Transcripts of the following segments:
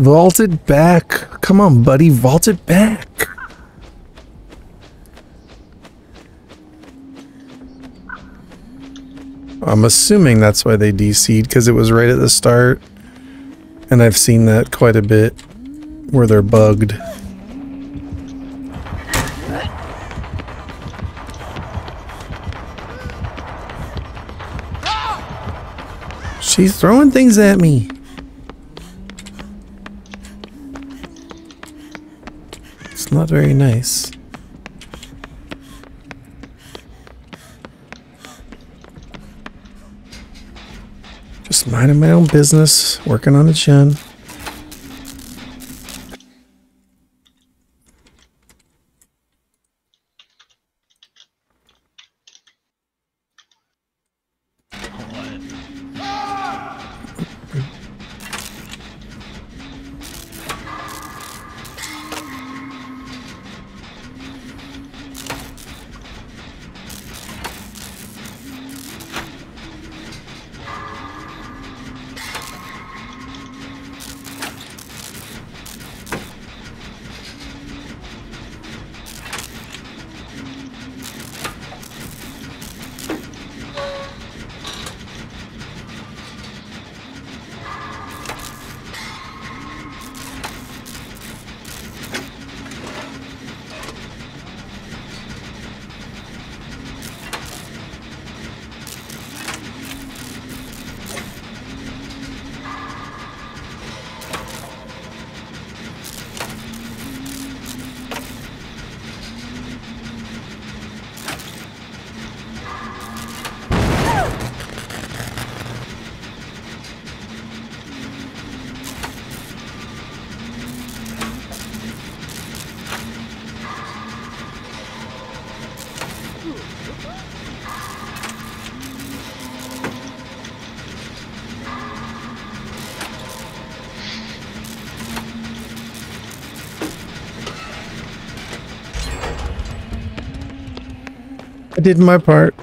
Vault it back. Come on, buddy. Vault it back. I'm assuming that's why they DC'd, because it was right at the start. And I've seen that quite a bit, where they're bugged. She's throwing things at me. Not very nice. Just minding my own business, working on a chin. I did my part.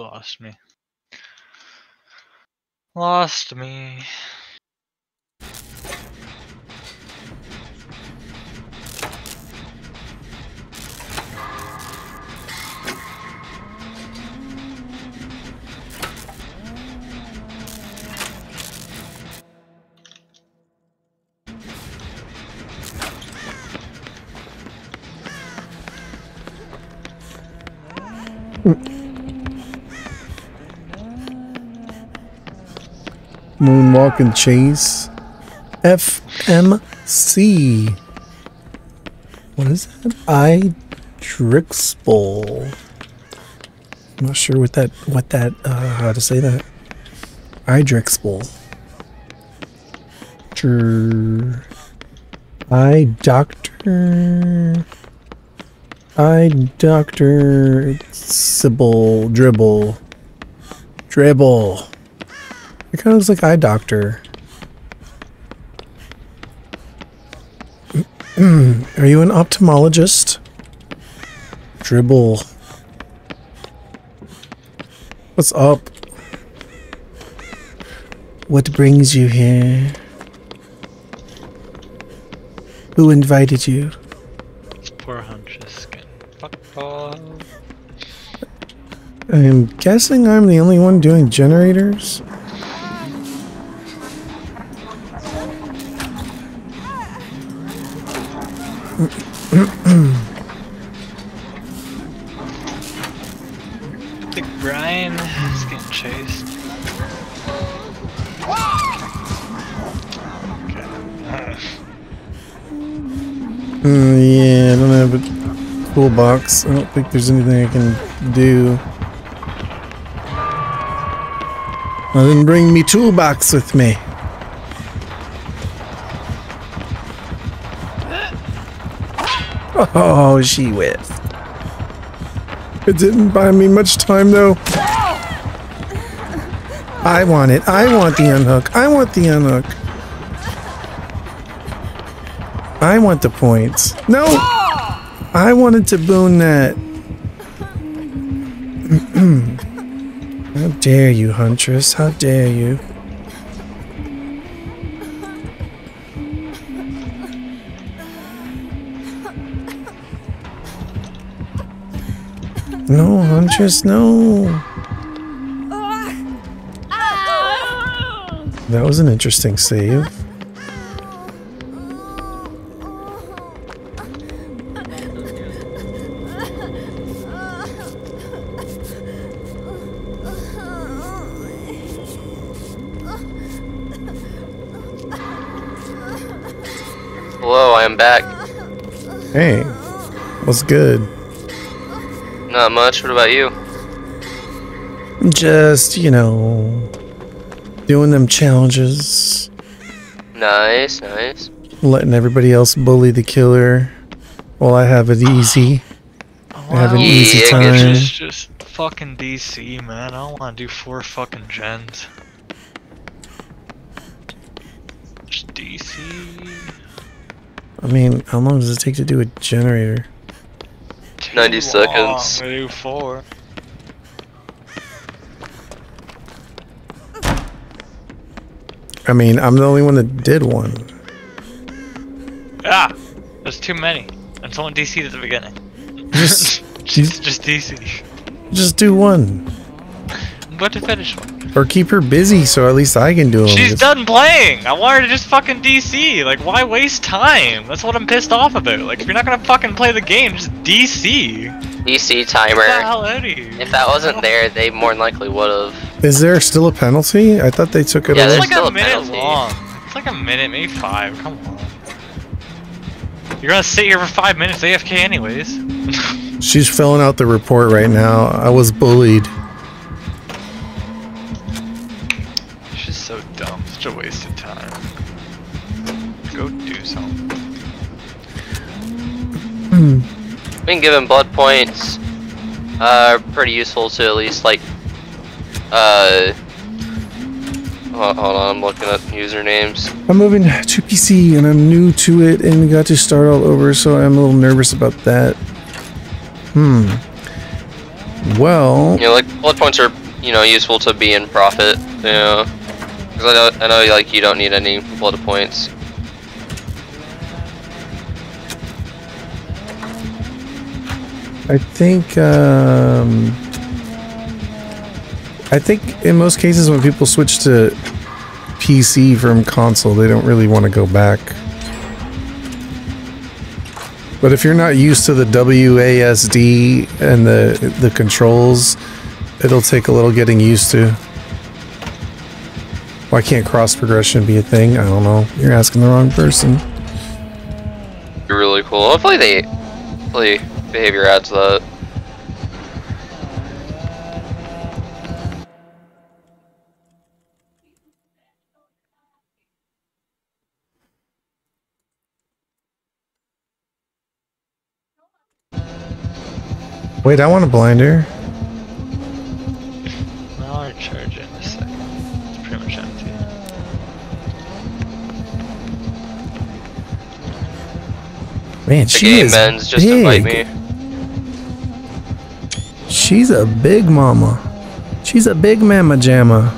Lost me. Lost me. Moonwalk and Chase. FMC. What is that? I Drixbull. I'm not sure what that what that uh how to say that. I Drixbull. Dr I Doctor I Doctor Sybil Dribble Dribble. It kind of looks like eye doctor. Are you an ophthalmologist? Dribble. What's up? What brings you here? Who invited you? Poor getting fucked off. I'm guessing I'm the only one doing generators. I think Brian is getting chased. Uh, yeah, I don't have a toolbox. I don't think there's anything I can do. I didn't bring me toolbox with me. Oh, she whiffed. It didn't buy me much time though. I want it. I want the unhook. I want the unhook. I want the points. No! I wanted to boon that. How dare you, Huntress? How dare you? No, Huntress, no. That was an interesting save. Hello, I am back. Hey, what's good? Not much. What about you? Just, you know, doing them challenges, Nice, nice. letting everybody else bully the killer while I have it easy. I have an Wow. easy Yeah, I get time. you. Just, just fucking DC, man. I don't want to do four fucking gens. Just DC. I mean, how long does it take to do a generator? 90 Too long seconds. to do four. I mean, I'm the only one that did one. Ah, there's too many. And someone DC'd at the beginning. Just, just, just DC. just do one, I'm about to finish one. Or keep her busy so at least I can do them. She's done playing. I want her to just fucking DC. Like, why waste time? That's what I'm pissed off about. Like, if you're not gonna fucking play the game, just DC. DC Get the timer. hell out of here. If that wasn't oh. there, they more than likely would have. Is there still a penalty? I thought they took it Yeah, away. It's there's like still a a minute penalty. long. It's like a minute, maybe five. Come on. You're gonna sit here for five minutes AFK anyways. She's filling out the report right now. I was bullied. So dumb. Such a waste of time. Go do something. I mean, given blood points uh, are pretty useful to at least like. Uh. Hold, hold on, I'm looking at usernames. I'm moving to PC and I'm new to it and got to start all over, so I'm a little nervous about that. Hmm. Well, You know, like blood points are you know useful to be in profit. You know, because I know I know like you don't need any blood points. I think um, I think in most cases when people switch to PC from console, they don't really want to go back. But if you're not used to the WASD and the the controls, it'll take a little getting used to. Why can't cross progression be a thing? I don't know. You're asking the wrong person. Really cool. Hopefully they, hopefully behavior adds that. Wait, I want a blinder. Man, The she is ends just big. to fight me. She's a big mama. She's a big mama jamma.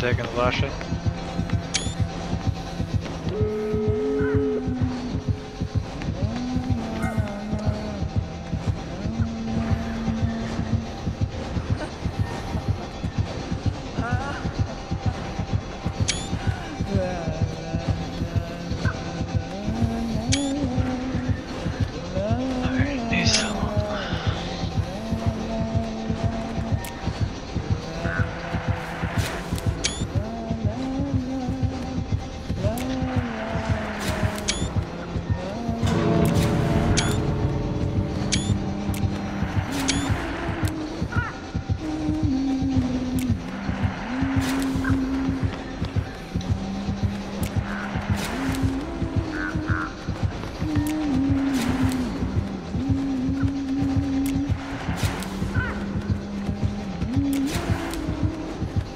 Taking the flashlight. Alright,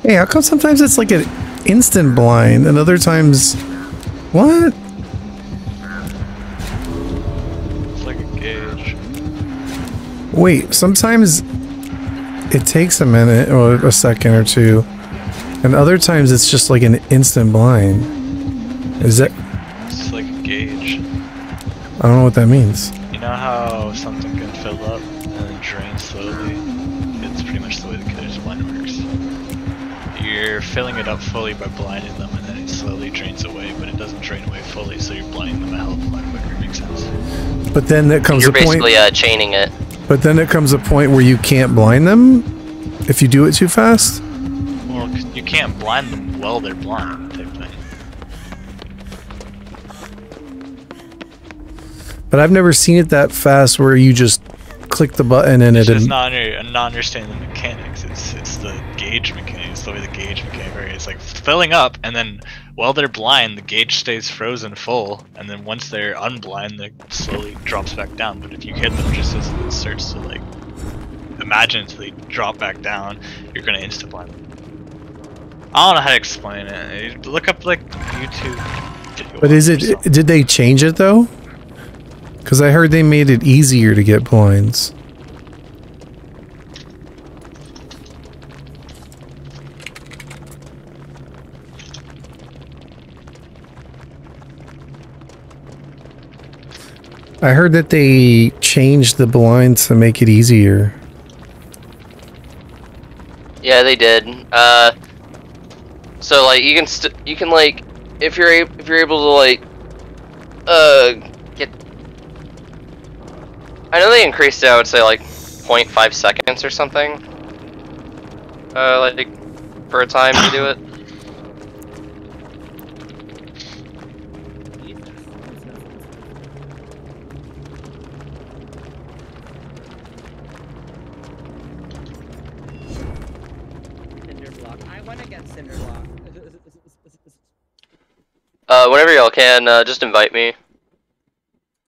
Hey, how come sometimes it's like an instant blind and other times. What? It's like a gauge. Wait, sometimes it takes a minute or a second or two, and other times it's just like an instant blind. Is that. It's like a gauge. I don't know what that means. You know how something filling it up fully by blinding them and then it slowly drains away, but it doesn't drain away fully, so you're blinding them a hell of a lot quicker. Makes sense. But then there comes a You're a point. basically uh, chaining it. But then it comes a point where you can't blind them if you do it too fast. Well, 'cause you can't blind them while they're blind. But I've never seen it that fast where you just click the button and It's it. just not, under, not understanding the mechanics. It's it's the gauge mechanics, the way the gauge mechanic works. It's like filling up, and then while they're blind, the gauge stays frozen full, and then once they're unblind, it slowly drops back down. But if you hit them just as it starts to like imaginatively drop back down, you're gonna insta blind them. I don't know how to explain it. Look up like YouTube. But is it? Did they change it though? Because I heard they made it easier to get blinds. I heard that they changed the blinds to make it easier. Yeah, they did. Uh, so like you can you can like if you're if you're able to like uh get. I know they increased it. I would say like 0.5 seconds or something. Uh, like for a time to do it. Whenever y'all can, uh, just invite me.